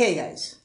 Hey guys,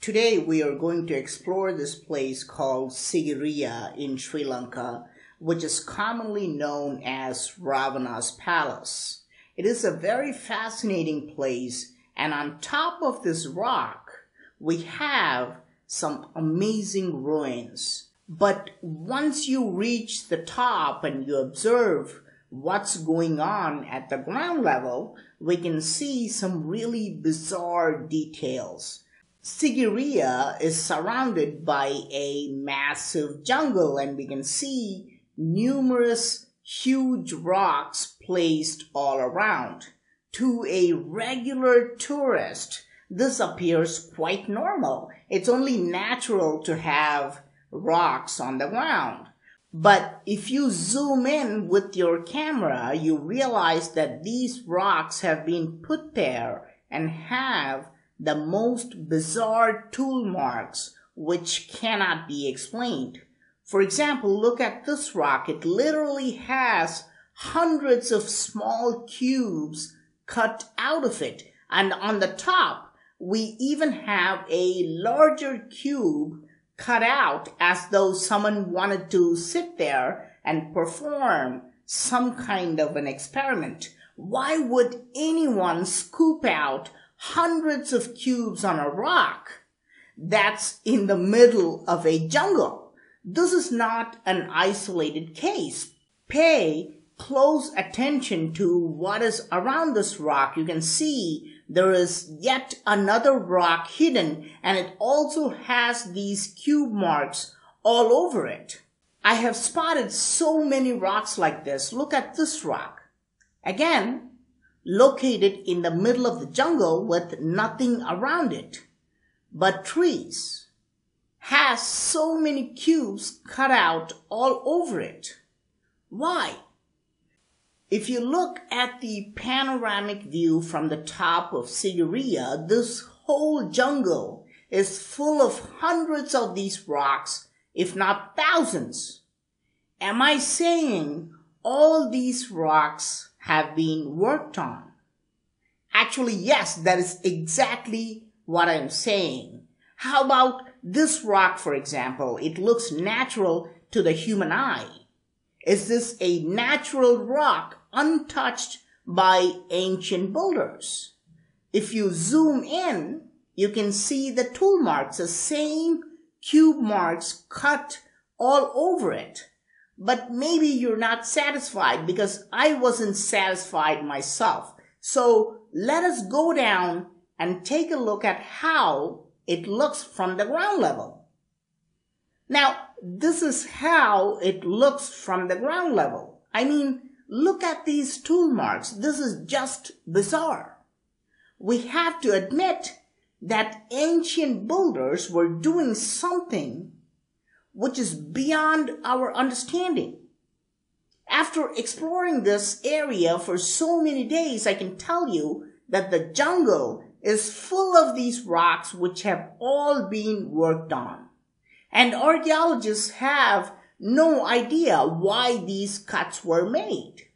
today we are going to explore this place called Sigiriya in Sri Lanka, which is commonly known as Ravana's Palace. It is a very fascinating place, and on top of this rock, we have some amazing ruins. But once you reach the top and you observe what's going on at the ground level, we can see some really bizarre details. Sigiriya is surrounded by a massive jungle and we can see numerous huge rocks placed all around. To a regular tourist, this appears quite normal. It's only natural to have rocks on the ground. But if you zoom in with your camera, you realize that these rocks have been put there and have the most bizarre tool marks which cannot be explained. For example, look at this rock. It literally has hundreds of small cubes cut out of it. And on the top, we even have a larger cube cut out as though someone wanted to sit there and perform some kind of an experiment. Why would anyone scoop out hundreds of cubes on a rock that's in the middle of a jungle? This is not an isolated case. Pay close attention to what is around this rock. You can see there is yet another rock hidden and it also has these cube marks all over it. I have spotted so many rocks like this. Look at this rock. Again, located in the middle of the jungle with nothing around it but trees has so many cubes cut out all over it. Why? If you look at the panoramic view from the top of Sigiriya, this whole jungle is full of hundreds of these rocks, if not thousands. Am I saying all these rocks have been worked on? Actually, yes, that is exactly what I'm saying. How about this rock, for example? It looks natural to the human eye. Is this a natural rock untouched by ancient builders? If you zoom in, you can see the tool marks, the same cube marks cut all over it. But maybe you're not satisfied because I wasn't satisfied myself. So let us go down and take a look at how it looks from the ground level. Now, this is how it looks from the ground level. I mean, look at these tool marks. This is just bizarre. We have to admit that ancient builders were doing something which is beyond our understanding. After exploring this area for so many days, I can tell you that the jungle is full of these rocks which have all been worked on. And archaeologists have no idea why these cuts were made.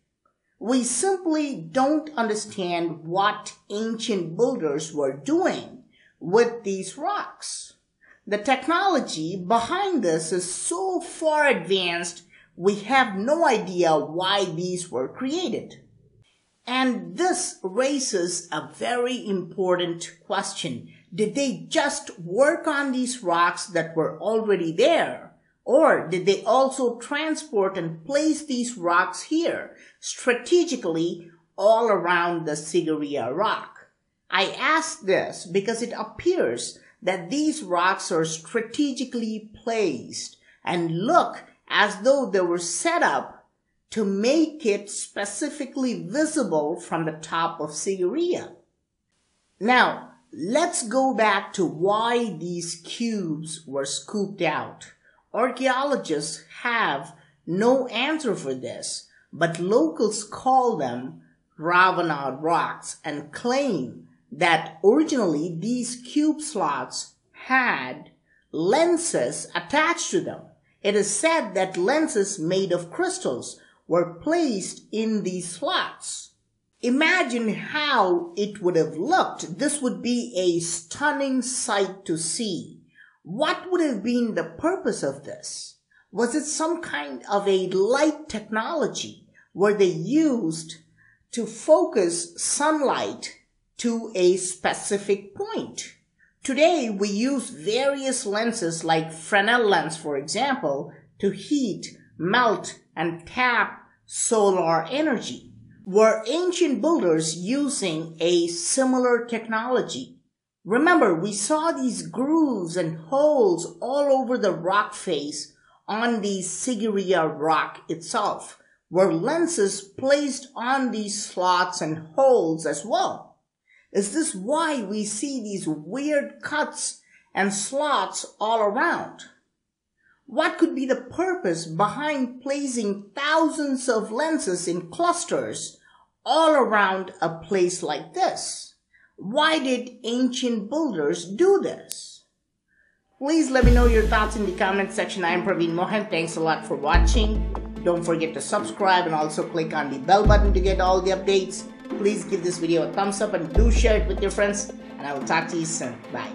We simply don't understand what ancient builders were doing with these rocks. The technology behind this is so far advanced, we have no idea why these were created. And this raises a very important question. Did they just work on these rocks that were already there? Or did they also transport and place these rocks here strategically all around the Sigiriya rock? I ask this because it appears that these rocks are strategically placed and look as though they were set up to make it specifically visible from the top of Sigiriya. Now, Let's go back to why these cubes were scooped out. Archaeologists have no answer for this, but locals call them Ravana rocks and claim that originally these cube slots had lenses attached to them. It is said that lenses made of crystals were placed in these slots. Imagine how it would have looked. This would be a stunning sight to see. What would have been the purpose of this? Was it some kind of a light technology where they used to focus sunlight to a specific point? Today, we use various lenses like Fresnel lens, for example, to heat, melt, and tap solar energy were ancient builders using a similar technology. Remember, we saw these grooves and holes all over the rock face on the Sigiriya rock itself, were lenses placed on these slots and holes as well. Is this why we see these weird cuts and slots all around? What could be the purpose behind placing thousands of lenses in clusters all around a place like this? Why did ancient builders do this? Please let me know your thoughts in the comment section. I am Praveen Mohan. Thanks a lot for watching. Don't forget to subscribe and also click on the bell button to get all the updates. Please give this video a thumbs up and do share it with your friends. And I will talk to you soon. Bye.